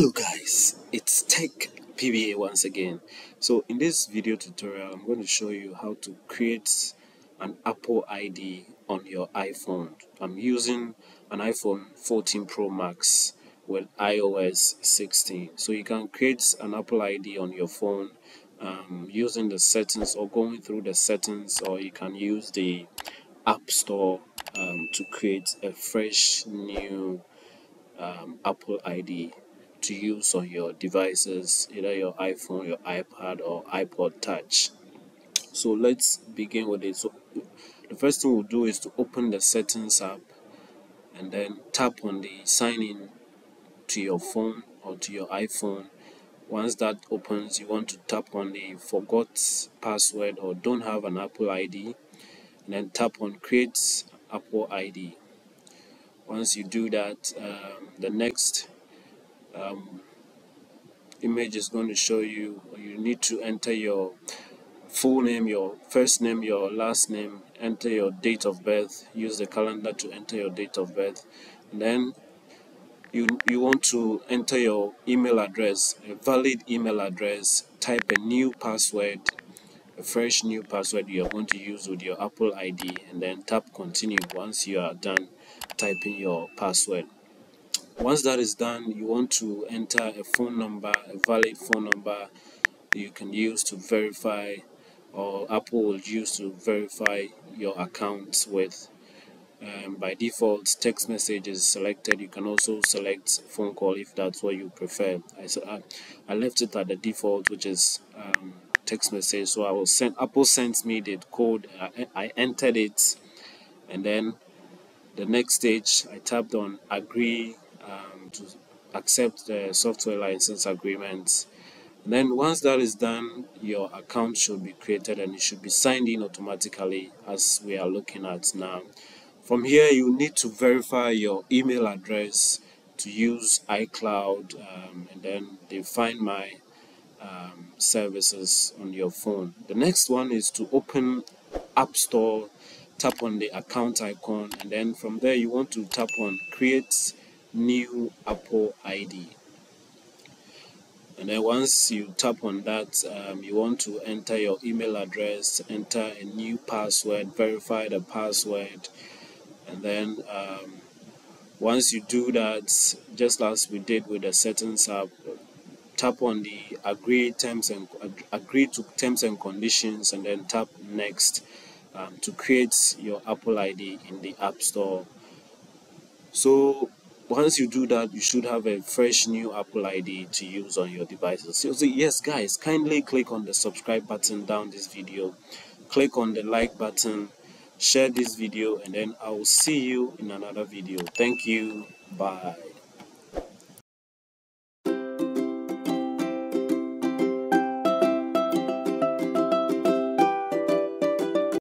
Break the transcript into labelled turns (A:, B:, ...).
A: Hello guys, it's Tech PBA once again. So in this video tutorial, I'm going to show you how to create an Apple ID on your iPhone. I'm using an iPhone 14 Pro Max with iOS 16. So you can create an Apple ID on your phone um, using the settings or going through the settings or you can use the App Store um, to create a fresh new um, Apple ID to use on your devices, either your iPhone, your iPad, or iPod Touch. So let's begin with it. So the first thing we'll do is to open the settings app and then tap on the sign in to your phone or to your iPhone. Once that opens, you want to tap on the forgot password or don't have an Apple ID and then tap on create Apple ID. Once you do that, um, the next um, image is going to show you you need to enter your full name your first name your last name enter your date of birth use the calendar to enter your date of birth. And then you you want to enter your email address a valid email address type a new password a fresh new password you are going to use with your apple id and then tap continue once you are done typing your password once that is done, you want to enter a phone number, a valid phone number you can use to verify or Apple will use to verify your account with. Um, by default, text message is selected. You can also select phone call if that's what you prefer. I, I, I left it at the default, which is um, text message. So I will send Apple sends me the code. I, I entered it, and then the next stage I tapped on agree um, to accept the software license agreement. And then once that is done, your account should be created and it should be signed in automatically as we are looking at now. From here, you need to verify your email address to use iCloud um, and then they find my um, services on your phone. The next one is to open App Store, tap on the account icon, and then from there you want to tap on create new Apple ID. And then once you tap on that, um, you want to enter your email address, enter a new password, verify the password, and then um, once you do that, just as we did with the settings app, tap on the agree terms and agree to terms and conditions, and then tap next um, to create your Apple ID in the App Store. So once you do that you should have a fresh new apple id to use on your devices. So, so yes guys kindly click on the subscribe button down this video. Click on the like button share this video and then i will see you in another video. Thank you. Bye